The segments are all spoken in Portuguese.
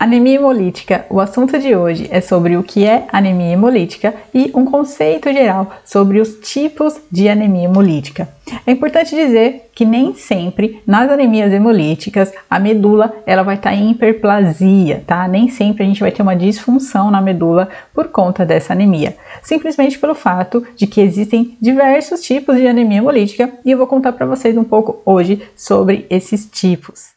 Anemia hemolítica. O assunto de hoje é sobre o que é anemia hemolítica e um conceito geral sobre os tipos de anemia hemolítica. É importante dizer que nem sempre nas anemias hemolíticas a medula ela vai estar em hiperplasia, tá? Nem sempre a gente vai ter uma disfunção na medula por conta dessa anemia. Simplesmente pelo fato de que existem diversos tipos de anemia hemolítica e eu vou contar para vocês um pouco hoje sobre esses tipos.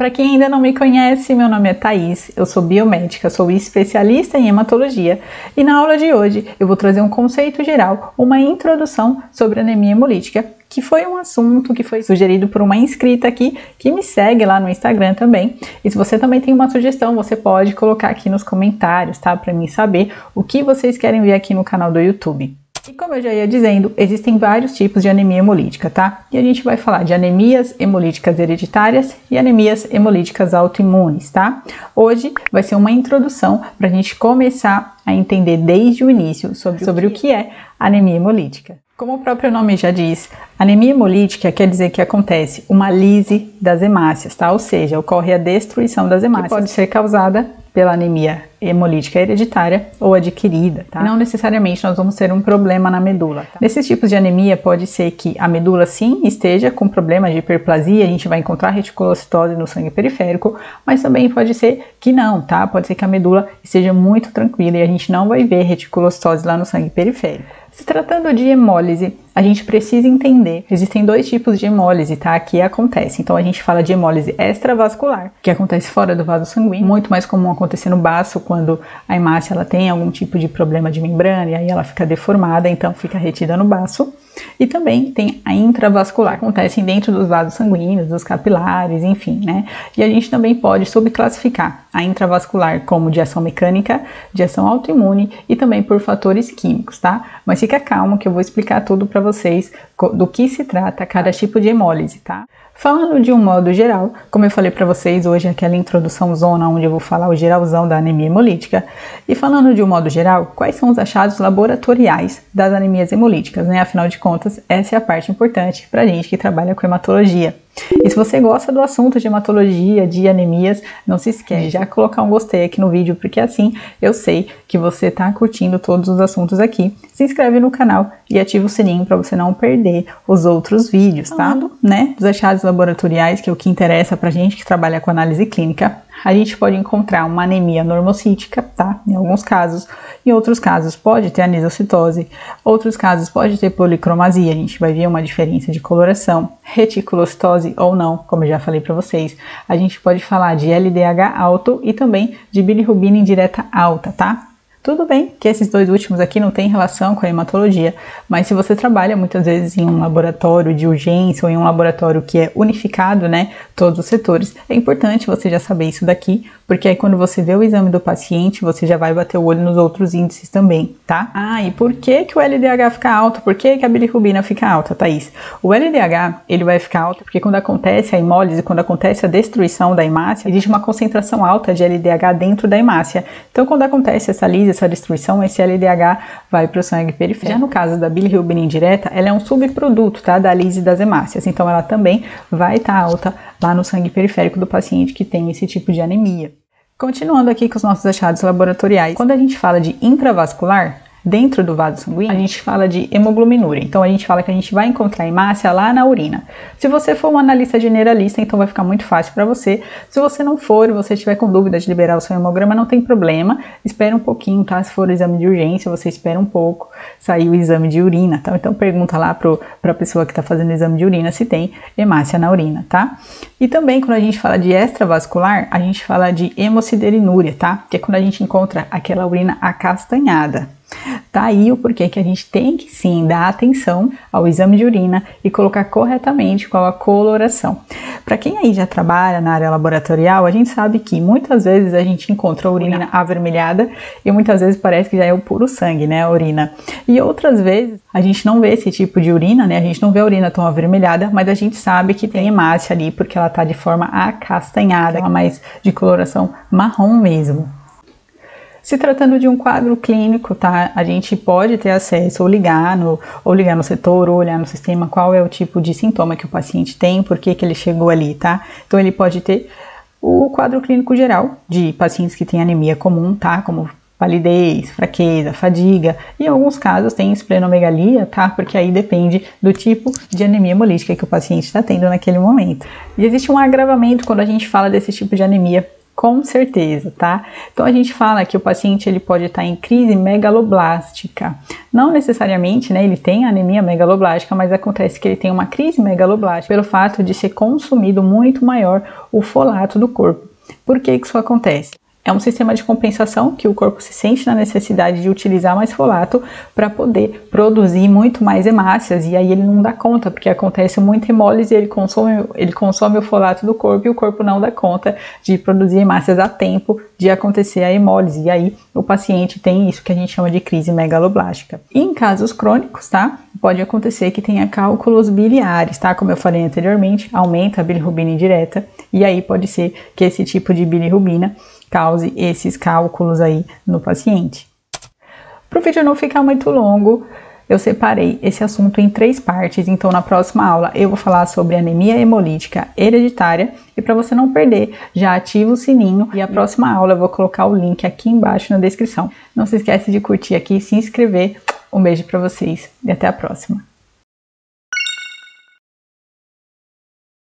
Para quem ainda não me conhece, meu nome é Thaís, eu sou biomédica, sou especialista em hematologia e na aula de hoje eu vou trazer um conceito geral, uma introdução sobre anemia hemolítica, que foi um assunto que foi sugerido por uma inscrita aqui que me segue lá no Instagram também. E se você também tem uma sugestão, você pode colocar aqui nos comentários, tá? Para mim saber o que vocês querem ver aqui no canal do YouTube. E como eu já ia dizendo, existem vários tipos de anemia hemolítica, tá? E a gente vai falar de anemias hemolíticas hereditárias e anemias hemolíticas autoimunes, tá? Hoje vai ser uma introdução para a gente começar a entender desde o início sobre, sobre o que é anemia hemolítica. Como o próprio nome já diz, anemia hemolítica quer dizer que acontece uma lise das hemácias, tá? Ou seja, ocorre a destruição das hemácias, que pode ser causada pela anemia hemolítica hereditária ou adquirida, tá? Não necessariamente nós vamos ter um problema na medula. Tá? Nesses tipos de anemia pode ser que a medula sim esteja com problemas de hiperplasia, a gente vai encontrar reticulocitose no sangue periférico, mas também pode ser que não, tá? Pode ser que a medula esteja muito tranquila e a gente não vai ver reticulocitose lá no sangue periférico. Se tratando de hemólise, a gente precisa entender, existem dois tipos de hemólise, tá? Que acontece. Então a gente fala de hemólise extravascular, que acontece fora do vaso sanguíneo, muito mais comum acontecer no baço quando a hemácia ela tem algum tipo de problema de membrana e aí ela fica deformada, então fica retida no baço. E também tem a intravascular, acontecem dentro dos vasos sanguíneos, dos capilares, enfim, né? E a gente também pode subclassificar a intravascular como de ação mecânica, de ação autoimune e também por fatores químicos, tá? Mas fica calmo que eu vou explicar tudo para vocês do que se trata cada tipo de hemólise, tá? Falando de um modo geral, como eu falei para vocês hoje, aquela introdução zona onde eu vou falar o geralzão da anemia hemolítica, e falando de um modo geral, quais são os achados laboratoriais das anemias hemolíticas, né? Afinal de contas, essa é a parte importante para gente que trabalha com hematologia. E se você gosta do assunto de hematologia, de anemias, não se esquece de já colocar um gostei aqui no vídeo, porque assim eu sei que você está curtindo todos os assuntos aqui. Se inscreve no canal e ativa o sininho para você não perder os outros vídeos, tá? Falando, né, dos achados laboratoriais, que é o que interessa para gente que trabalha com análise clínica, a gente pode encontrar uma anemia normocítica, tá? Em alguns casos. Em outros casos pode ter anisocitose. Outros casos pode ter policromasia. A gente vai ver uma diferença de coloração, reticulocitose ou não, como eu já falei para vocês. A gente pode falar de LDH alto e também de bilirrubina indireta alta, tá? Tudo bem que esses dois últimos aqui não têm relação com a hematologia, mas se você trabalha muitas vezes em um laboratório de urgência ou em um laboratório que é unificado, né, todos os setores, é importante você já saber isso daqui, porque aí quando você vê o exame do paciente, você já vai bater o olho nos outros índices também, tá? Ah, e por que que o LDH fica alto? Por que que a bilirrubina fica alta, Thaís? O LDH, ele vai ficar alto porque quando acontece a hemólise, quando acontece a destruição da hemácia, existe uma concentração alta de LDH dentro da hemácia. Então, quando acontece essa lise, essa destruição, esse LDH vai para o sangue periférico. Já no caso da bilirrubina indireta, ela é um subproduto tá, da lise das hemácias, então ela também vai estar tá alta lá no sangue periférico do paciente que tem esse tipo de anemia. Continuando aqui com os nossos achados laboratoriais, quando a gente fala de intravascular, Dentro do vaso sanguíneo, a gente fala de hemoglominúria. Então, a gente fala que a gente vai encontrar hemácia lá na urina. Se você for um analista generalista, então vai ficar muito fácil para você. Se você não for e você estiver com dúvida de liberar o seu hemograma, não tem problema. Espera um pouquinho, tá? Se for o exame de urgência, você espera um pouco sair o exame de urina, tá? Então, pergunta lá para a pessoa que está fazendo o exame de urina se tem hemácia na urina, tá? E também, quando a gente fala de extravascular, a gente fala de hemosiderinúria, tá? Que é quando a gente encontra aquela urina acastanhada. Tá aí o porquê que a gente tem que sim dar atenção ao exame de urina e colocar corretamente qual a coloração. Para quem aí já trabalha na área laboratorial, a gente sabe que muitas vezes a gente encontra a urina avermelhada e muitas vezes parece que já é o puro sangue, né, a urina. E outras vezes a gente não vê esse tipo de urina, né? A gente não vê a urina tão avermelhada, mas a gente sabe que tem hemácia ali porque ela tá de forma acastanhada, mais de coloração marrom mesmo. Se tratando de um quadro clínico, tá? A gente pode ter acesso ou ligar no, ou ligar no setor, ou olhar no sistema qual é o tipo de sintoma que o paciente tem, por que, que ele chegou ali, tá? Então ele pode ter o quadro clínico geral de pacientes que têm anemia comum, tá? Como palidez, fraqueza, fadiga e em alguns casos tem esplenomegalia, tá? Porque aí depende do tipo de anemia hemolítica que o paciente está tendo naquele momento. E existe um agravamento quando a gente fala desse tipo de anemia com certeza, tá? Então a gente fala que o paciente ele pode estar em crise megaloblástica. Não necessariamente, né, ele tem anemia megaloblástica, mas acontece que ele tem uma crise megaloblástica pelo fato de ser consumido muito maior o folato do corpo. Por que isso acontece? É um sistema de compensação que o corpo se sente na necessidade de utilizar mais folato para poder produzir muito mais hemácias e aí ele não dá conta, porque acontece muita hemólise ele consome, ele consome o folato do corpo e o corpo não dá conta de produzir hemácias a tempo de acontecer a hemólise. E aí o paciente tem isso que a gente chama de crise megaloblástica. E em casos crônicos, tá? Pode acontecer que tenha cálculos biliares, tá? Como eu falei anteriormente, aumenta a bilirrubina indireta e aí pode ser que esse tipo de bilirrubina cause esses cálculos aí no paciente. Para o vídeo não ficar muito longo, eu separei esse assunto em três partes, então na próxima aula eu vou falar sobre anemia hemolítica hereditária e para você não perder, já ativa o sininho e a próxima aula eu vou colocar o link aqui embaixo na descrição. Não se esquece de curtir aqui e se inscrever. Um beijo para vocês e até a próxima.